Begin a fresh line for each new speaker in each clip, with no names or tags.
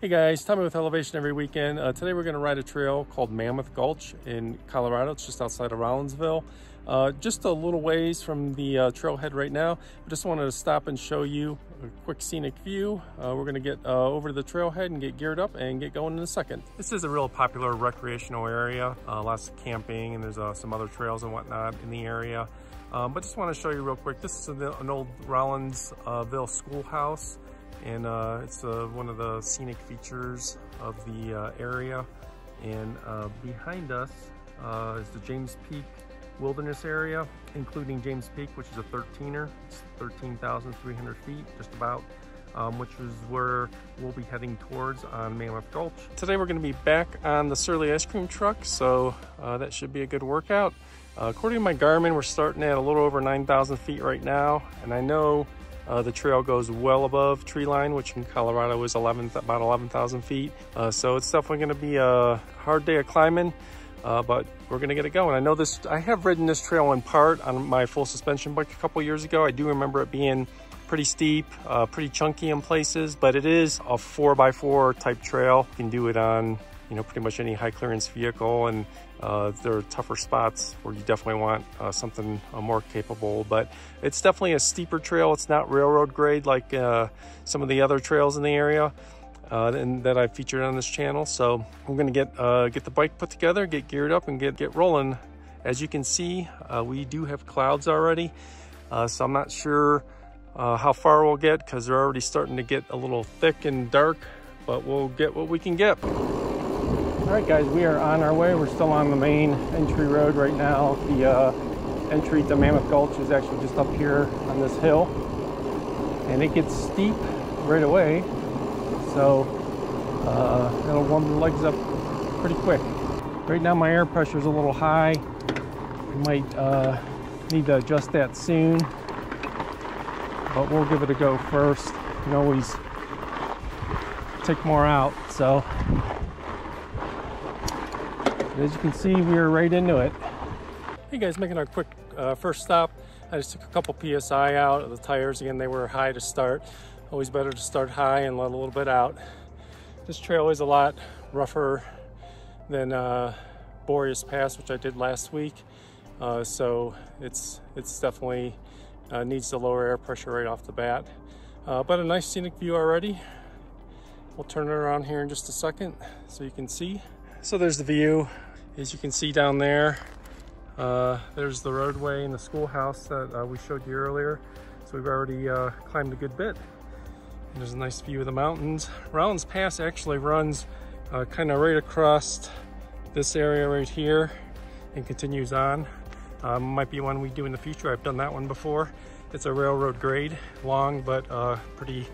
Hey guys, Tommy with Elevation every weekend. Uh, today we're going to ride a trail called Mammoth Gulch in Colorado. It's just outside of Rollinsville. Uh, just a little ways from the uh, trailhead right now. I just wanted to stop and show you a quick scenic view. Uh, we're going to get uh, over to the trailhead and get geared up and get going in a second. This is a real popular recreational area. Uh, lots of camping and there's some other trails and whatnot in the area. Um, but just want to show you real quick. This is an old Rollinsville schoolhouse and uh, it's uh, one of the scenic features of the uh, area. And uh, behind us uh, is the James Peak Wilderness Area, including James Peak, which is a 13er. It's 13,300 feet, just about. Um, which is where we'll be heading towards on Mammoth Gulch. Today we're going to be back on the Surly Ice Cream Truck, so that should be a good workout. according to my Garmin, we're starting at a little over 9,000 feet right now, and I know uh, the trail goes well above tree line, which in Colorado is 11, about 11,000 feet. Uh, so it's definitely gonna be a hard day of climbing, uh, but we're gonna get it going. I know this, I have ridden this trail in part on my full suspension bike a couple years ago. I do remember it being pretty steep, uh, pretty chunky in places, but it is a four by four type trail. You can do it on you know, pretty much any high clearance vehicle and uh, there are tougher spots where you definitely want uh, something uh, more capable, but it's definitely a steeper trail. It's not railroad grade like uh, some of the other trails in the area uh, and that I've featured on this channel. So we're gonna get uh, get the bike put together, get geared up and get, get rolling. As you can see, we do have clouds already. so I'm not sure how far we'll get because they're already starting to get a little thick and dark, but we'll get what we can get. All right, guys, we are on our way. We're still on the main entry road right now. The uh, entry to Mammoth Gulch is actually just up here on this hill. And it gets steep right away. So uh, it'll warm the legs up pretty quick. Right now my air pressure is a little high. I might uh, need to adjust that soon. But we'll give it a go first. You can always take more out. So as you can see, we are right into it. Hey guys, making our quick uh, first stop. I just took a couple PSI out of the tires. Again, they were high to start. Always better to start high and let a little bit out. This trail is a lot rougher than uh, Boreas Pass, which I did last week. Uh, so it's, it's definitely uh, needs the lower air pressure right off the bat. Uh, but a nice scenic view already. We'll turn it around here in just a second so you can see. So there's the view. As you can see down there, uh, there's the roadway and the schoolhouse that uh, we showed you earlier. So we've already uh, climbed a good bit. And there's a nice view of the mountains. Rollins Pass actually runs uh, kind of right across this area right here and continues on. Um, might be one we do in the future. I've done that one before. It's a railroad grade, long but uh, pretty,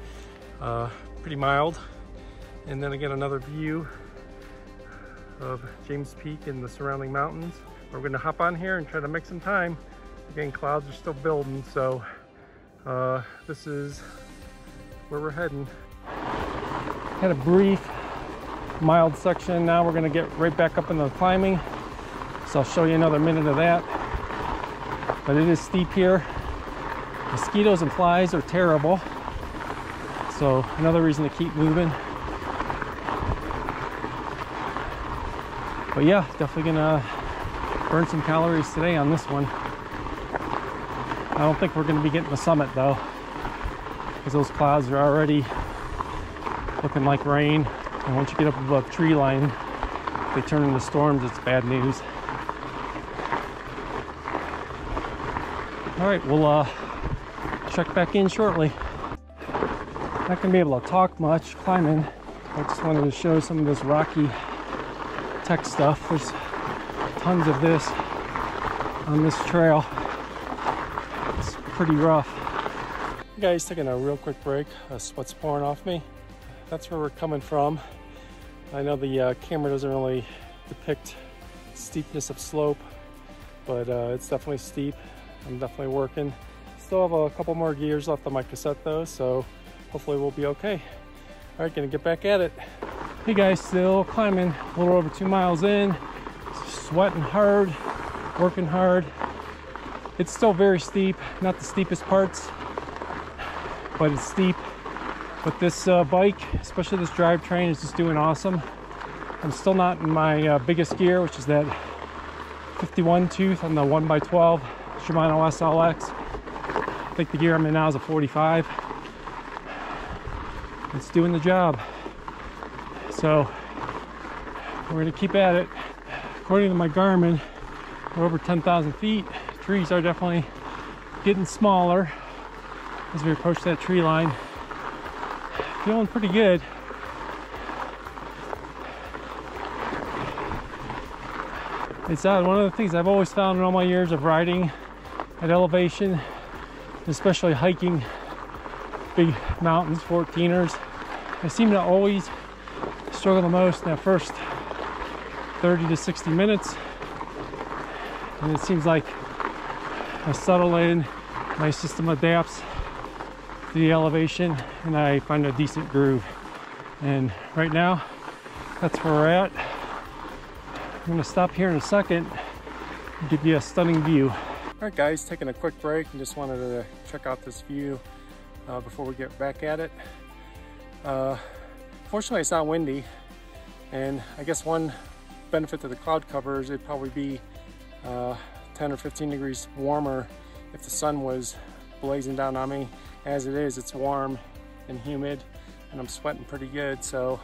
uh, pretty mild. And then again, another view of James Peak and the surrounding mountains. We're gonna hop on here and try to make some time. Again, clouds are still building, so uh, this is where we're heading. Had a brief, mild section. Now we're gonna get right back up into the climbing. So I'll show you another minute of that. But it is steep here. Mosquitoes and flies are terrible. So another reason to keep moving. But yeah, definitely gonna burn some calories today on this one. I don't think we're gonna be getting the summit though, because those clouds are already looking like rain. And once you get up above tree line, they turn into storms, it's bad news. All right, we'll uh, check back in shortly. Not gonna be able to talk much climbing. I just wanted to show some of this rocky tech stuff. There's tons of this on this trail. It's pretty rough. Hey guys, taking a real quick break. Uh, sweat's pouring off me. That's where we're coming from. I know the uh, camera doesn't really depict steepness of slope, but uh, it's definitely steep. I'm definitely working. Still have a couple more gears left on my cassette though, so hopefully we'll be okay. All right, gonna get back at it. Hey guys, still climbing a little over two miles in, sweating hard, working hard. It's still very steep, not the steepest parts, but it's steep. But this uh, bike, especially this drivetrain, is just doing awesome. I'm still not in my uh, biggest gear, which is that 51 tooth on the 1x12 Shimano SLX. I think the gear I'm in now is a 45. It's doing the job. So we're gonna keep at it. According to my Garmin, we're over 10,000 feet. Trees are definitely getting smaller as we approach that tree line. Feeling pretty good. It's uh, one of the things I've always found in all my years of riding at elevation, especially hiking big mountains, 14ers. I seem to always struggle the most in that first 30 to 60 minutes. And it seems like I settle in, my system adapts to the elevation, and I find a decent groove. And right now, that's where we're at. I'm gonna stop here in a second give you a stunning view. All right guys, taking a quick break and just wanted to check out this view uh, before we get back at it. Uh, fortunately it's not windy and I guess one benefit to the cloud cover is it'd probably be uh, 10 or 15 degrees warmer if the sun was blazing down on me. As it is, it's warm and humid and I'm sweating pretty good so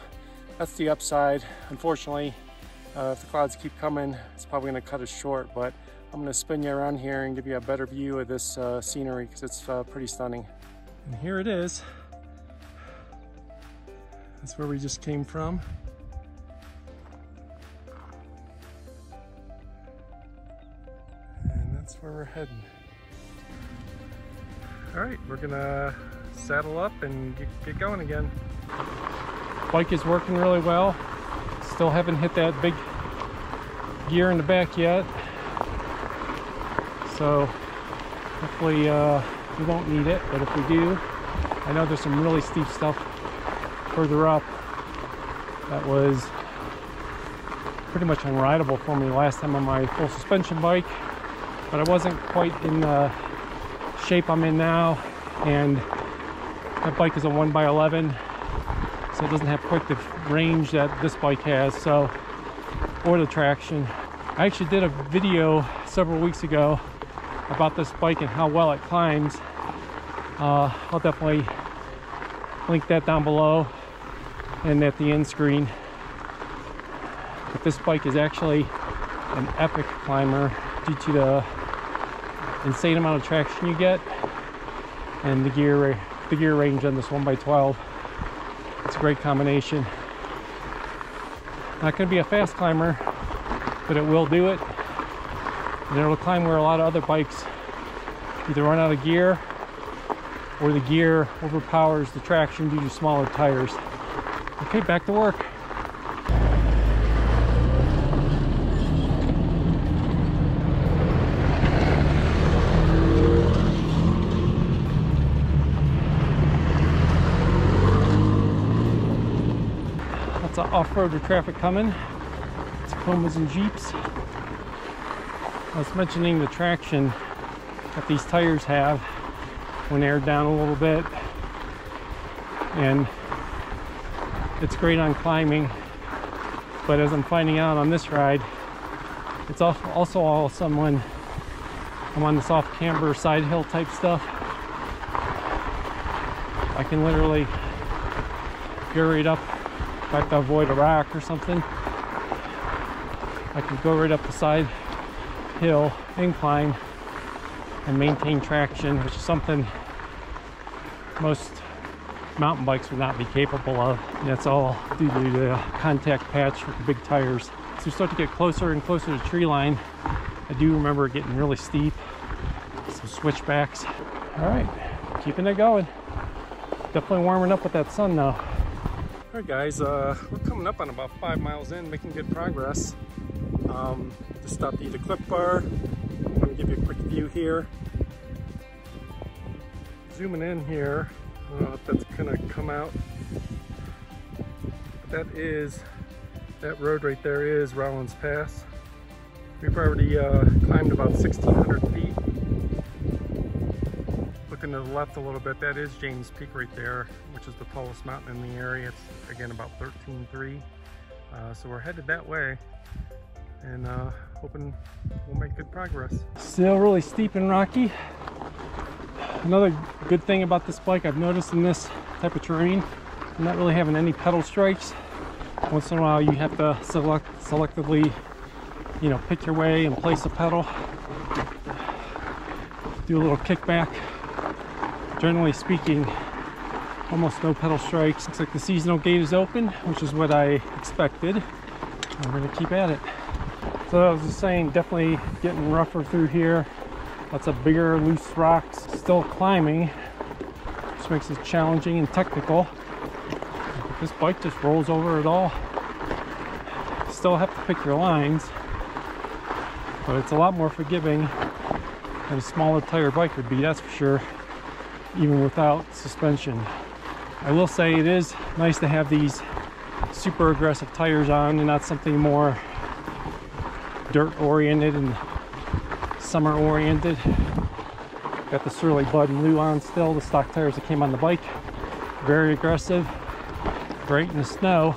that's the upside. Unfortunately, uh, if the clouds keep coming, it's probably gonna cut us short, but I'm gonna spin you around here and give you a better view of this uh, scenery because it's uh, pretty stunning. And here it is. That's where we just came from. And that's where we're heading. All right, we're gonna saddle up and get, get going again. Bike is working really well. Still haven't hit that big gear in the back yet. So hopefully uh, we won't need it, but if we do, I know there's some really steep stuff further up. That was pretty much unrideable for me last time on my full suspension bike, but I wasn't quite in the shape I'm in now, and that bike is a 1x11 so it doesn't have quite the range that this bike has so or the traction. I actually did a video several weeks ago about this bike and how well it climbs. Uh, I'll definitely link that down below and at the end screen but this bike is actually an epic climber due to the insane amount of traction you get and the gear the gear range on this 1x12 it's a great combination. Not going to be a fast climber, but it will do it. And it'll climb where a lot of other bikes either run out of gear or the gear overpowers the traction due to smaller tires. Okay, back to work. lots of off-roader traffic coming. It's Tacomas and Jeeps. I was mentioning the traction that these tires have when aired down a little bit. And it's great on climbing. But as I'm finding out on this ride, it's also awesome when I'm on the soft camber side hill type stuff. I can literally go right up if I have to avoid a rock or something, I can go right up the side hill, incline, and maintain traction, which is something most mountain bikes would not be capable of. And that's all due to the contact patch with the big tires. As we start to get closer and closer to tree line, I do remember getting really steep, some switchbacks. All right, keeping it going. Definitely warming up with that sun now. All right guys, uh, we're coming up on about five miles in, making good progress. Um, just stopped to eat a Clif Bar. I'm gonna give you a quick view here. Zooming in here, Don't know if that's gonna come out. But that is, that road right there is Rollins Pass. We've already uh, climbed about 1,600 feet. looking to the left a little bit, that is James Peak right there, which is the tallest mountain in the area. It's again about 13.3. Uh, so we're headed that way and uh, hoping we'll make good progress. Still really steep and rocky. Another good thing about this bike I've noticed in this type of terrain, I'm not really having any pedal strikes. Once in a while you have to select selectively, you know, pick your way and place a pedal. Do a little kickback. Generally speaking, almost no pedal strikes. Looks like the seasonal gate is open, which is what I expected. I'm gonna keep at it. So I was just saying, definitely getting rougher through here. Lots of bigger, loose rocks. Still climbing, which makes it challenging and technical. This bike just rolls over it all. Still have to pick your lines, but it's a lot more forgiving than a smaller tire bike would be, that's for sure, even without suspension. I will say it is nice to have these super aggressive tires on and not something more dirt oriented and summer oriented. Got the Surly Bud and Lou on still, the stock tires that came on the bike. Very aggressive, great in the snow.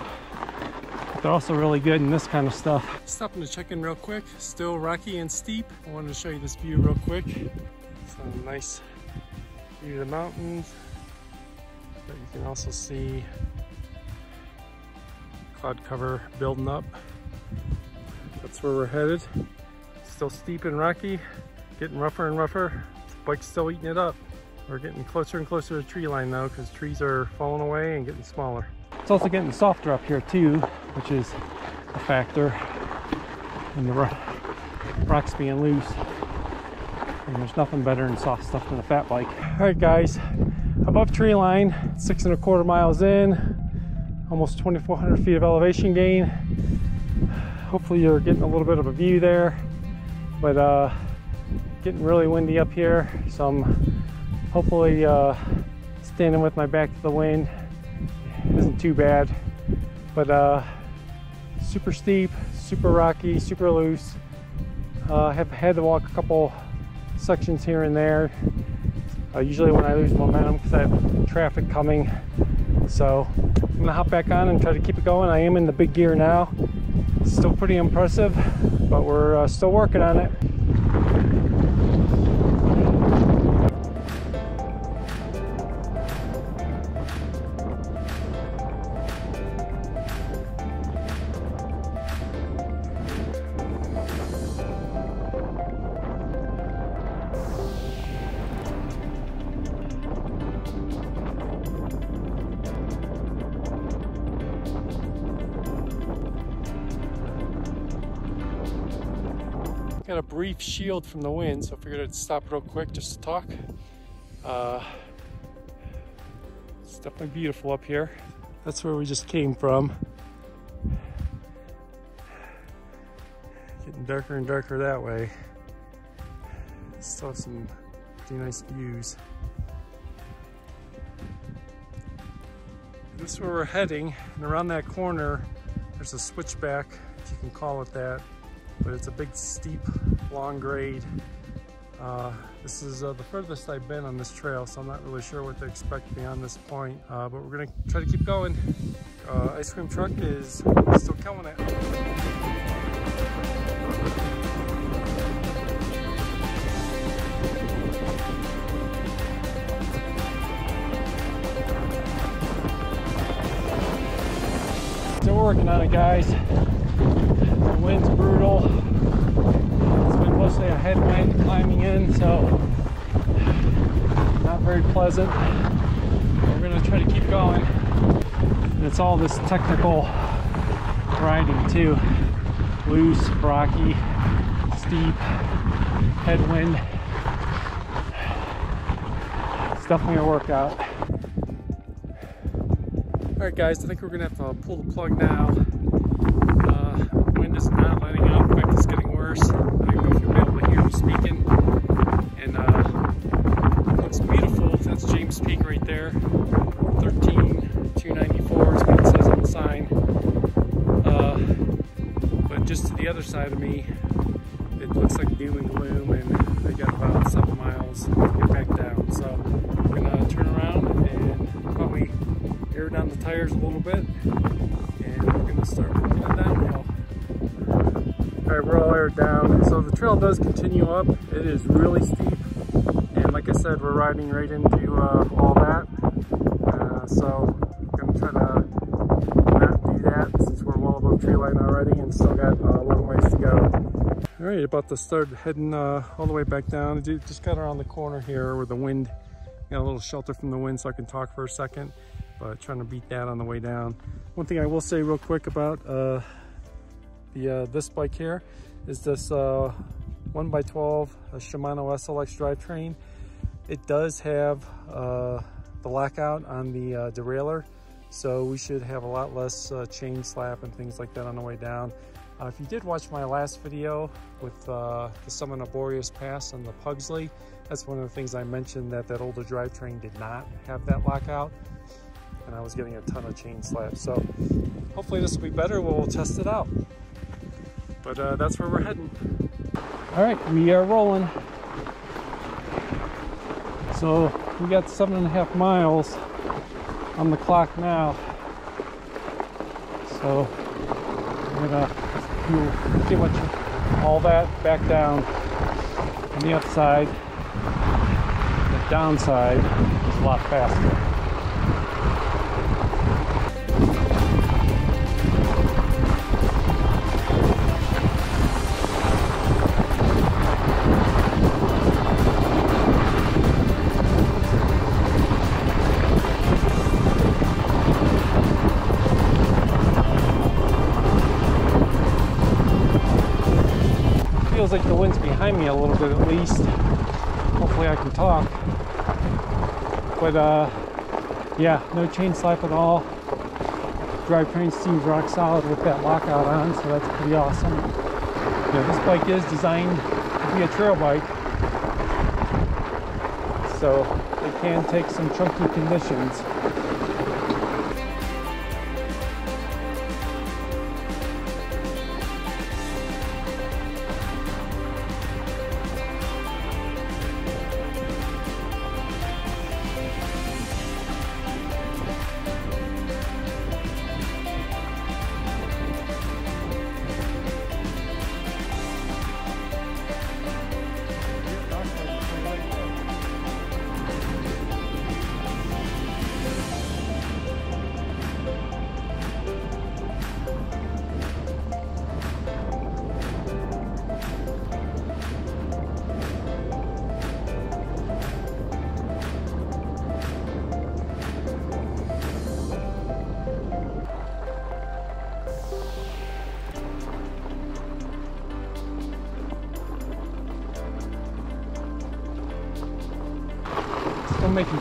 But they're also really good in this kind of stuff. Stopping to check in real quick. Still rocky and steep. I wanted to show you this view real quick. Some nice view of the mountains. But you can also see cloud cover building up. That's where we're headed. Still steep and rocky, getting rougher and rougher. Bike's still eating it up. We're getting closer and closer to tree line now because trees are falling away and getting smaller. It's also getting softer up here too, which is a factor in the rocks being loose. And there's nothing better than soft stuff than a fat bike. All right guys, above tree line, six and a quarter miles in, almost 2,400 feet of elevation gain hopefully you're getting a little bit of a view there but uh, getting really windy up here so I'm hopefully uh, standing with my back to the wind. Isn't too bad but uh, super steep super rocky super loose. Uh, I have had to walk a couple sections here and there uh, usually when I lose momentum because I have traffic coming. So I'm gonna hop back on and try to keep it going. I am in the big gear now. Still pretty impressive, but we're uh, still working on it. Got a brief shield from the wind, so I figured I'd stop real quick just to talk. Uh, it's definitely beautiful up here. That's where we just came from. Getting darker and darker that way. Still have some pretty nice views. This is where we're heading, and around that corner, there's a switchback, if you can call it that but it's a big steep long grade. Uh, this is uh, the furthest I've been on this trail so I'm not really sure what to expect beyond this point. Uh, but we're gonna try to keep going. Uh, ice cream truck is still killing it. Working on it guys the wind's brutal. It's been mostly a headwind climbing in, so not very pleasant. We're gonna try to keep going. It's all this technical riding too. Loose, rocky, steep, headwind. It's definitely a workout. All right guys, I think we're gonna have to pull the plug now wind is not letting up. In fact, it's getting worse. I don't know if you'll be able to hear me speaking. And uh, looks beautiful. That's Peak right there. 13294 is what it says on the sign. Uh, but just to the other side of me, it looks like doom and gloom, and I got about seven miles to get back down. So we're gonna turn around and probably air down the tires a little bit and we're gonna start working it downhill. All right, we're all aired down. So the trail does continue up. It is really steep. Like I said, we're riding right into uh, all that. Uh, so I'm gonna try to not do that since we're well above tree line already and still got uh, a long ways to go. All right, about to start heading uh, all the way back down. Just got around the corner here where the wind, got a little shelter from the wind so I can talk for a second, but trying to beat that on the way down. One thing I will say real quick about uh, the uh, this bike here is this uh, 1x12 Shimano SLX drivetrain. It does have uh, the lockout on the uh, derailleur, so we should have a lot less uh, chain slap and things like that on the way down. Uh, if you did watch my last video with uh, the Summit Boreas Pass and the Pugsley, that's one of the things I mentioned that that older drivetrain did not have that lockout and I was getting a ton of chain slap. So hopefully this will be better. We'll test it out. But uh, that's where we're heading. All right, we are rolling. So we got seven and a half miles on the clock now. So we're gonna do pretty much all that back down on the upside. The downside is a lot faster. Behind me a little bit at least. Hopefully I can talk. But uh, yeah, no chain slap at all. Drivetrain seems rock solid with that lockout on, so that's pretty awesome. Yeah, this bike is designed to be a trail bike. So it can take some chunky conditions.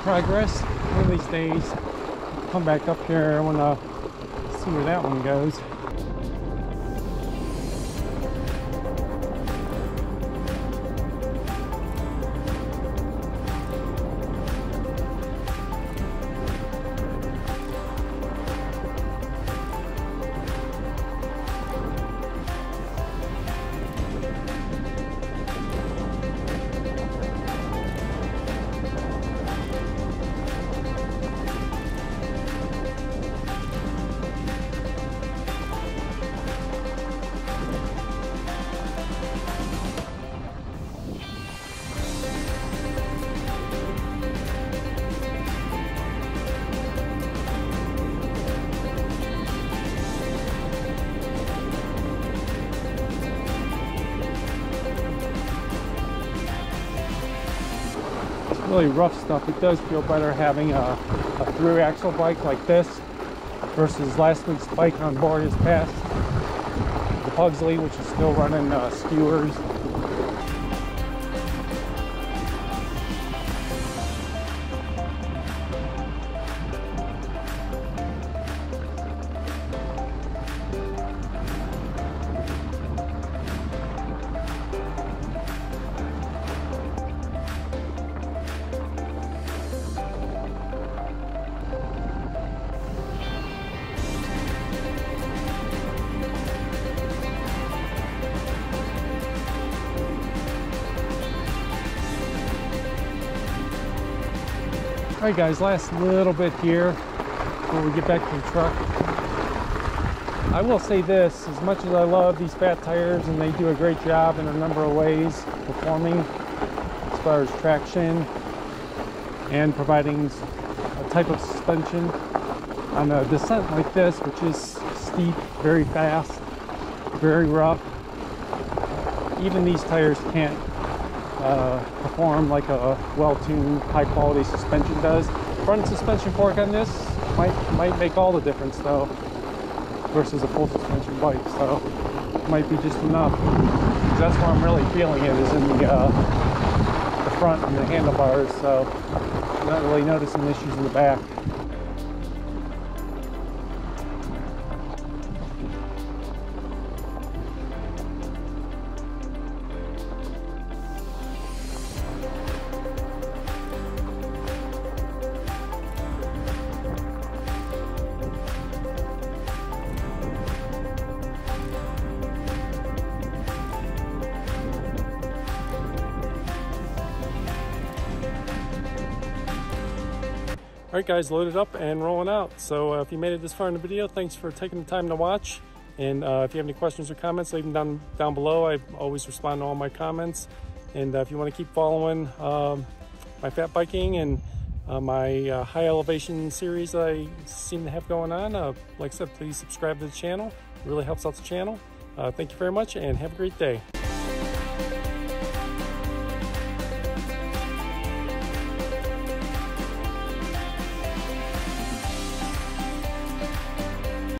Progress. One of these days, come back up here. I want to see where that one goes. Really rough stuff, it does feel better having a, a through axle bike like this versus last week's bike on Boreas Pass, the Pugsley, which is still running uh, skewers right, guys, last little bit here before we get back to the truck. I will say this, as much as I love these fat tires and they do a great job in a number of ways performing as far as traction and providing a type of suspension on a descent like this, which is steep, very fast, very rough. Even these tires can't uh, perform like a well-tuned, high-quality suspension does. Front suspension fork on this might might make all the difference though, versus a full suspension bike. So might be just enough. That's where I'm really feeling it is in the uh, the front and the handlebars. So not really noticing issues in the back. All right, guys, loaded up and rolling out. So uh, if you made it this far in the video, thanks for taking the time to watch. And uh, if you have any questions or comments, leave them down, down below. I always respond to all my comments. And uh, if you want to keep following um, my fat biking and uh, my uh, high elevation series that I seem to have going on, uh, like I said, please subscribe to the channel. It really helps out the channel. thank you very much and have a great day.